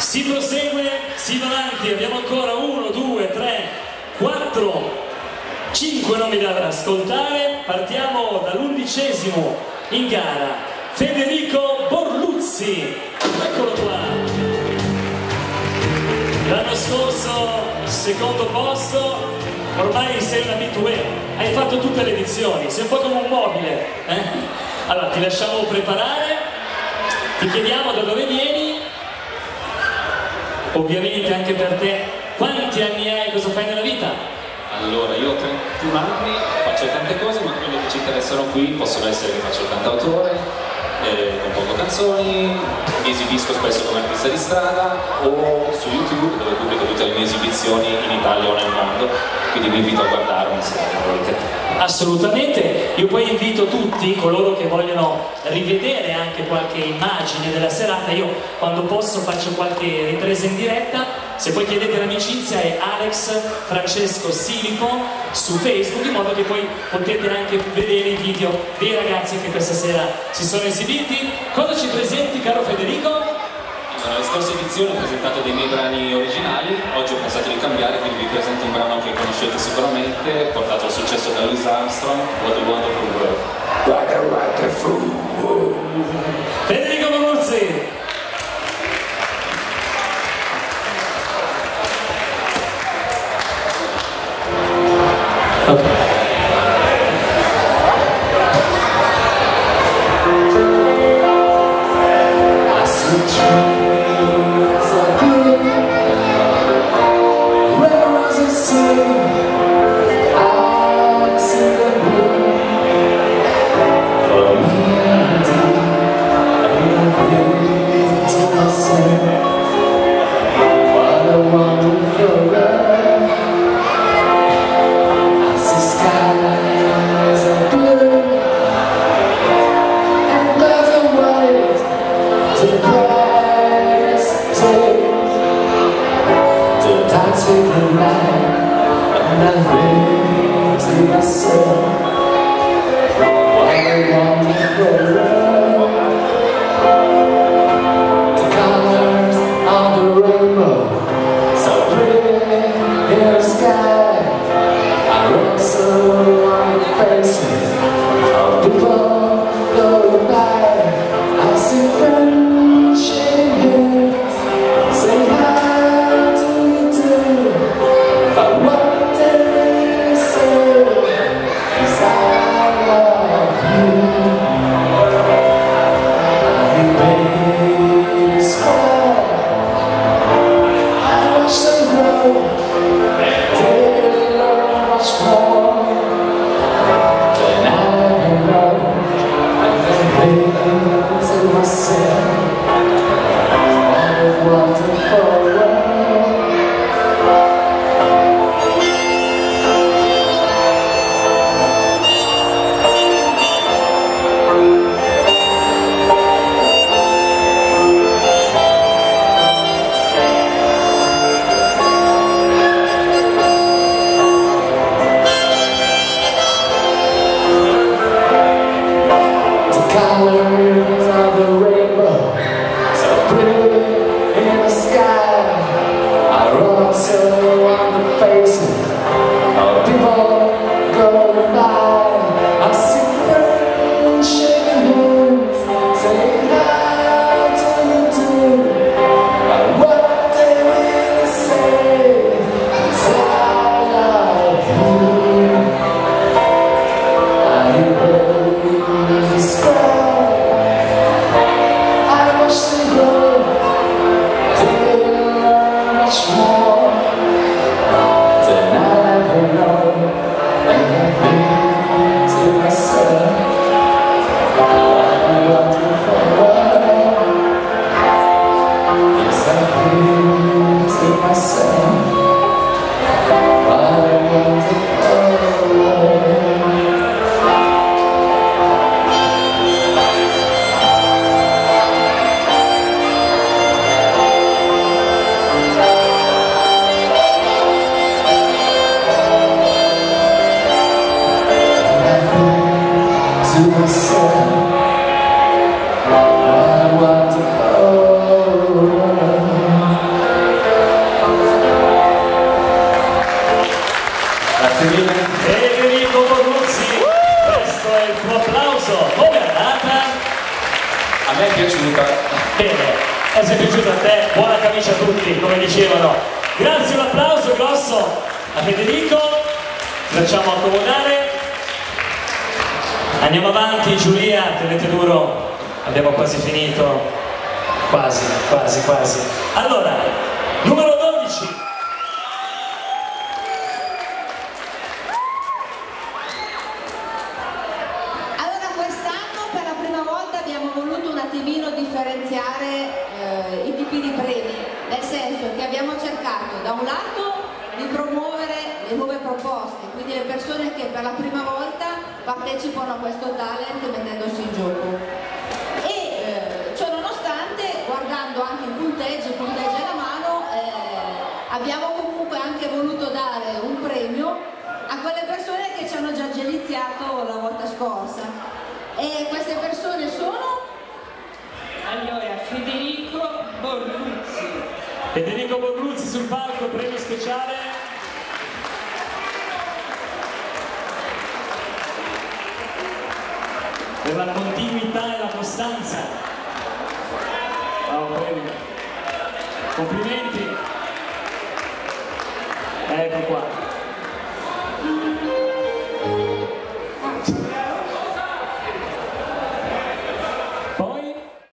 Si prosegue, si va avanti, abbiamo ancora 1, 2, 3, 4, 5 nomi da ascoltare. Partiamo dall'undicesimo in gara, Federico Borluzzi. Eccolo qua. L'anno scorso secondo posto, ormai sei un abitué, hai fatto tutte le edizioni, sei un po' come un mobile. eh? Allora ti lasciamo preparare, ti chiediamo da dove vieni, ovviamente anche per te, quanti anni hai, cosa fai nella vita? Allora, io ho 31 anni, faccio tante cose, ma quelle che ci interessano qui possono essere che faccio il cantautore, eh, compongo canzoni, mi esibisco spesso come artista di strada o su YouTube dove pubblico tutte le mie esibizioni in Italia o nel mondo, quindi vi invito a guardarmi se volete. Assolutamente, io poi invito tutti coloro che vogliono rivedere anche qualche immagine della serata, io quando posso faccio qualche ripresa in diretta, se poi chiedete l'amicizia è Alex Francesco Silipo su Facebook, in modo che poi potete anche vedere i video dei ragazzi che questa sera si sono esibiti. Cosa ci presenti caro Federico? Allora, le scorse edizioni ho presentato dei miei brani originali, oggi ho pensato di cambiare, quindi vi presento un brano che conoscete sicuramente, portato al successo da Louis Armstrong, What a Wonderful World. What a wonderful world. Federico Bonuzzi! I think to myself what a wonderful world piaciuta. Bene, se è piaciuta a te, buona camicia a tutti, come dicevano. Grazie, un applauso grosso a Federico, facciamo accomodare. Andiamo avanti, Giulia, tenete duro, abbiamo quasi finito. Quasi, quasi, quasi. Allora, numero 12. Attimino differenziare eh, i tipi di premi, nel senso che abbiamo cercato da un lato di promuovere le nuove proposte, quindi le persone che per la prima volta partecipano a questo talent mettendosi in gioco. E eh, ciò nonostante, guardando anche i punteggi, i punteggi alla mano, eh, abbiamo comunque anche voluto dare un premio a quelle persone che ci hanno già geliziato la volta scorsa. E queste persone sono? Allora, Federico Borruzzi. Federico Borruzzi sul palco, premio speciale. Per la continuità e la costanza. Oh, Complimenti. Ecco qua.